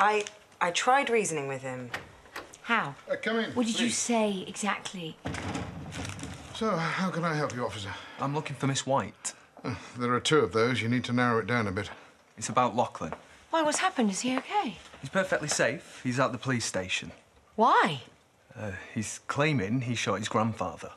I I tried reasoning with him. How? Uh, come in. What did you say exactly? So, how can I help you, officer? I'm looking for Miss White. Uh, there are two of those. You need to narrow it down a bit. It's about Lachlan. Why, what's happened? Is he okay? He's perfectly safe. He's at the police station. Why? Uh, he's claiming he shot his grandfather.